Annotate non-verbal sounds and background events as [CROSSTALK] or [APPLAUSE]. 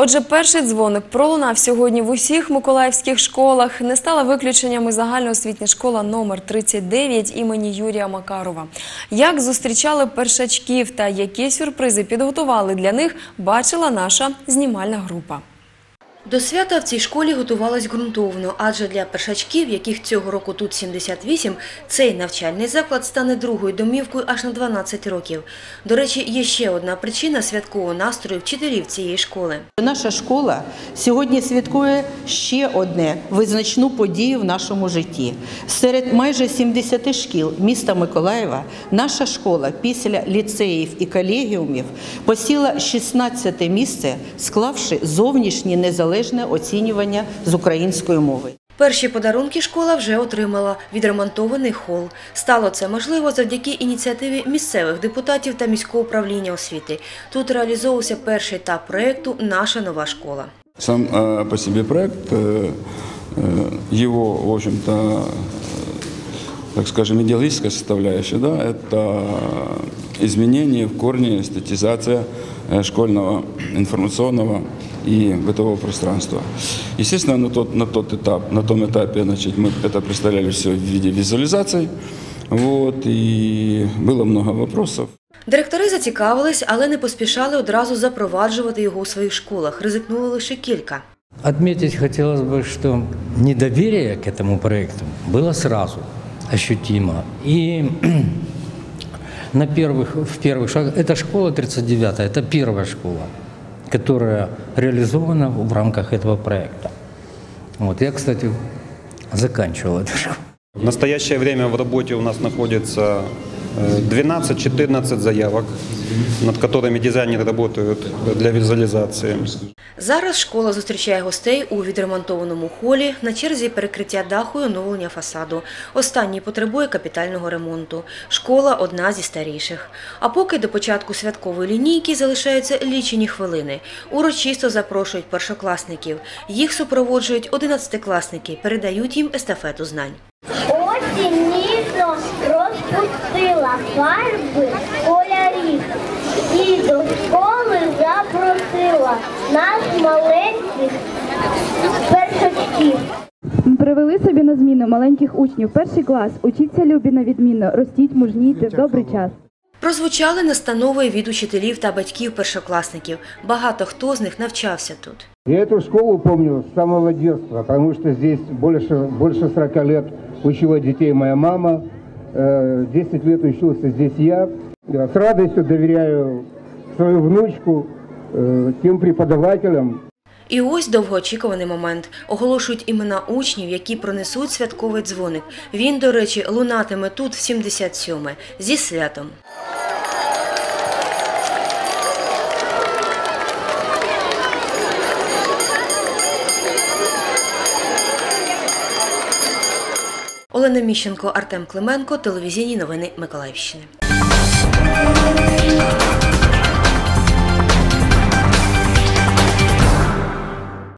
Отже, перший дзвоник пролунав сьогодні в усіх миколаївських школах. Не стала виключенням і загальноосвітня школа номер 39 імені Юрія Макарова. Як зустрічали першачків та які сюрпризи підготували для них, бачила наша знімальна група. До свята в цій школі готувалась ґрунтовно, адже для першачків, яких цього року тут 78, цей навчальний заклад стане другою домівкою аж на 12 років. До речі, є ще одна причина святкового настрою вчителів цієї школи. Наша школа сьогодні святкує ще одне визначну подію в нашому житті. Серед майже 70 шкіл міста Миколаєва наша школа після ліцеїв і колегіумів посіла 16 місце, склавши зовнішнє незалежне оцінювання з української мови. Перші подарунки школа вже отримала відремонтований хол. Стало це можливо завдяки ініціативі місцевих депутатів та міського управління освіти. Тут реалізовувався перший етап проєкту Наша нова школа. Сам э, по себе проект, э, э, его, в общем-то, э, так скажем, идеологическая составляющая, да, это изменение в корне, эстетизация э, школьного информационного и бытового пространства. Естественно, на тот, на тот этап, на том этапе, значит, мы это представляли все в виде визуализаций, вот, и было много вопросов. Директори зацікавились, але не поспішали одразу запроваджувати його у своїх школах. Ризикнули лише кілька. Отметить хотелось бы, что недоверие к этому проекту было сразу ощутимо. И [CLEARS THROAT] на первых, в первых шагах, это школа 39 это первая школа, которая реализована в рамках этого проекта. Вот, я, кстати, заканчивал эту школу. В настоящее время в работе у нас находится э, 12-14 заявок, над которыми дизайнеры работают для визуализации. Зараз школа зустрічає гостей у відремонтованому холі на черзі перекриття даху і оновлення фасаду. Останній потребує капітального ремонту. Школа одна зі старіших. А поки до початку святкової лінійки залишаються лічені хвилини. Урочисто запрошують першокласників. Їх супроводжують одинадцятикласники, передають їм естафету знань. Осінь ніжно розпустила фарби кольорів і до школи запросила нас маленьких першачків. Привели собі на зміну маленьких учнів. Перший клас. Учіться любі на відмінно, ростіть, мужнійте добрий час. Прозвучали настанови від учителів та батьків першокласників. Багато хто з них навчався тут. Я эту школу помню с самого детства, потому что здесь больше, больше 40 лет учила детей моя мама, 10 лет учился здесь я. С радостью доверяю свою внучку э, тем преподавателям, І ось довгоочікуваний момент. Оголошують імена учнів, які пронесуть святковий дзвоник. Він, до речі, лунатиме тут в 77-ме. Зі святом. Олена Міщенко, Артем Клименко, телевізійні новини Миколаївщини.